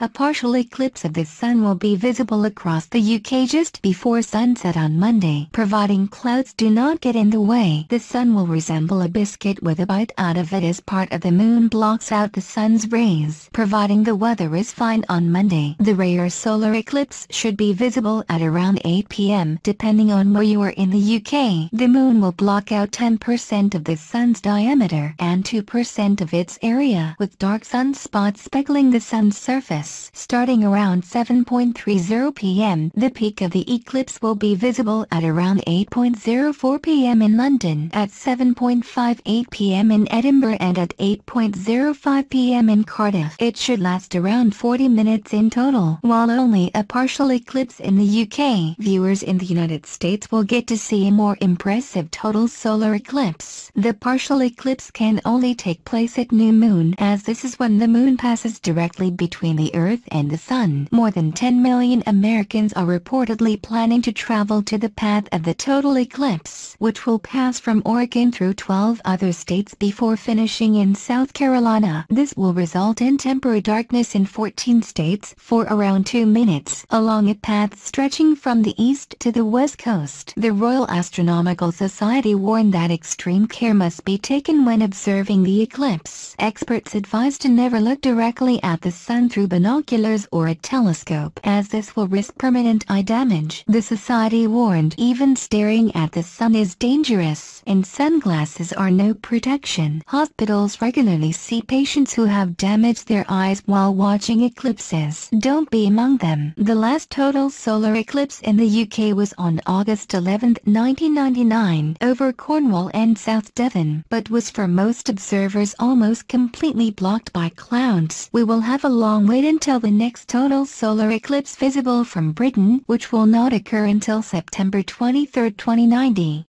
A partial eclipse of the sun will be visible across the UK just before sunset on Monday. Providing clouds do not get in the way, the sun will resemble a biscuit with a bite out of it as part of the moon blocks out the sun's rays. Providing the weather is fine on Monday, the rare solar eclipse should be visible at around 8 p.m. depending on where you are in the UK. The moon will block out 10% of the sun's diameter and 2% of its area with dark sunspots speckling the sun's surface starting around 7.30 p.m. The peak of the eclipse will be visible at around 8.04 p.m. in London, at 7.58 p.m. in Edinburgh and at 8.05 p.m. in Cardiff. It should last around 40 minutes in total. While only a partial eclipse in the UK, viewers in the United States will get to see a more impressive total solar eclipse. The partial eclipse can only take place at new moon as this is when the moon passes directly between the Earth and the Sun. More than 10 million Americans are reportedly planning to travel to the path of the total eclipse, which will pass from Oregon through 12 other states before finishing in South Carolina. This will result in temporary darkness in 14 states for around 2 minutes, along a path stretching from the east to the west coast. The Royal Astronomical Society warned that extreme care must be taken when observing the eclipse. Experts advise to never look directly at the sun through binoculars binoculars or a telescope as this will risk permanent eye damage. The society warned even staring at the sun is dangerous and sunglasses are no protection. Hospitals regularly see patients who have damaged their eyes while watching eclipses. Don't be among them. The last total solar eclipse in the UK was on August 11, 1999 over Cornwall and South Devon but was for most observers almost completely blocked by clouds. We will have a long wait until the next total solar eclipse visible from Britain which will not occur until September 23, 2090.